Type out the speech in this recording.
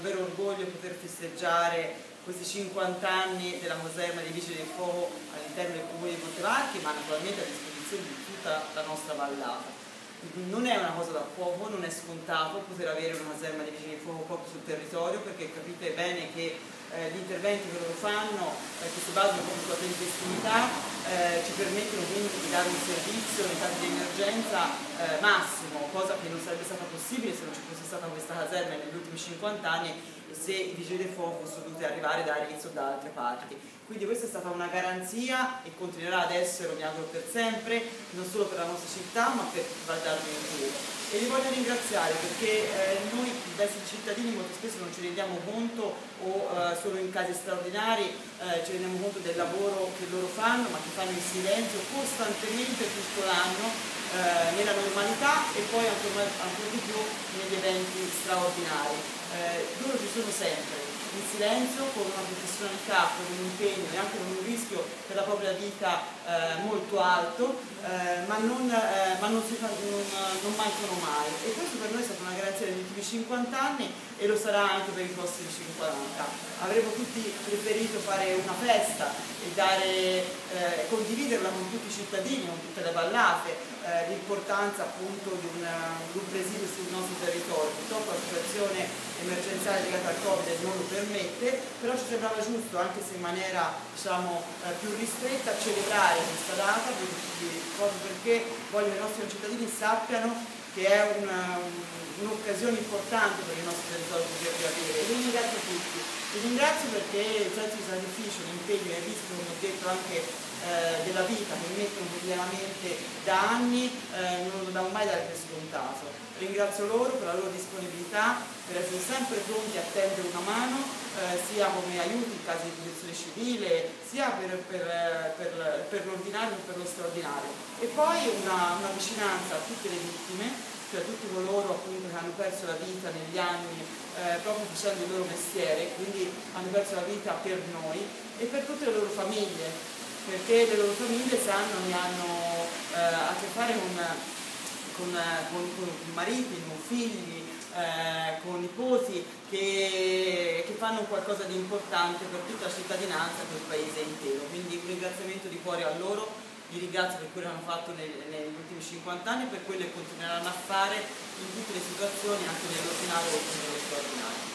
un vero orgoglio poter festeggiare questi 50 anni della caserma dei Vigili del Fuoco all'interno del comune di Montevarchi, ma naturalmente a disposizione di tutta la nostra vallata. Non è una cosa da poco, non è scontato poter avere una caserma di Vigili del Fuoco proprio sul territorio, perché capite bene che eh, gli interventi che loro fanno, eh, che si basano proprio sulla tempestività, eh, ci permettono quindi di dare un servizio in caso di emergenza eh, massimo, cosa che non sarebbe stata possibile se non ci fosse stata questa caserma negli ultimi 50 anni e se i vigili del fuoco fossero dovuti arrivare da Arezzo o da altre parti. Quindi questa è stata una garanzia e continuerà ad essere, mi auguro per sempre, non solo per la nostra città ma per Val d'Arno intero e li voglio ringraziare perché eh, noi da essere cittadini molto spesso non ci rendiamo conto o eh, solo in casi straordinari eh, ci rendiamo conto del lavoro che loro fanno ma che fanno in silenzio costantemente tutto l'anno eh, nella normalità e poi ancora, ancora, di più negli eventi straordinari. Eh, loro ci sono sempre, silenzio, con una professionalità, con un impegno e anche con un rischio per la propria vita eh, molto alto, eh, ma, non, eh, ma non, fa, non, non, mancano mai. E questo per noi è stata una garanzia degli ultimi 50 anni e lo sarà anche per i prossimi 50. Avremmo tutti preferito fare una festa e dare, eh, condividerla con tutti i cittadini, con tutte le ballate, eh, l'importanza appunto di, una, di un presidio sul nostro territorio. Emergenziale legata al Covid non lo permette, però ci sembrava giusto, anche se in maniera diciamo, eh, più ristretta, celebrare questa data proprio perché voglio che i nostri cittadini sappiano che è un'occasione un importante per il nostro territorio poterli avere li ringrazio tutti. Vi ringrazio perché il senso di l'impegno e rischio, come ho detto anche eh, della vita che mettono quotidianamente da anni, eh, non lo dobbiamo mai dare per scontato. Ringrazio loro per la loro disponibilità, per essere sempre pronti a tendere una mano, eh, sia come aiuto in caso di protezione civile, sia per, per, per, per l'ordinario che per lo straordinario. E poi una, una vicinanza a tutte le vittime, cioè tutti coloro appunto, che hanno perso la vita negli anni eh, proprio facendo il loro mestiere, quindi hanno perso la vita per noi e per tutte le loro famiglie, perché le loro famiglie sanno che hanno eh, a che fare con, con, con, con mariti, con figli, eh, con nipoti che, che, fanno qualcosa di importante per tutta la cittadinanza per il paese intero. Quindi un ringraziamento di cuore a loro li ringrazio per quello che hanno fatto negli, negli ultimi 50 anni e per quello che continueranno a fare in tutte le situazioni, anche nell'ordinario e nello straordinario.